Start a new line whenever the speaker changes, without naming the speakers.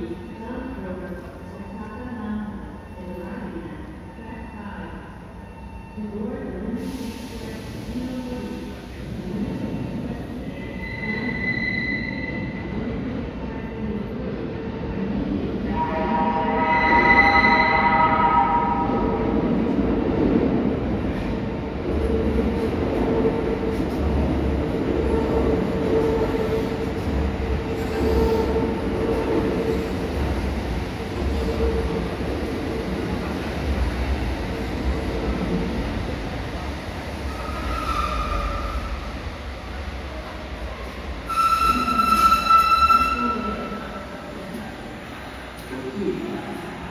The Lord 14.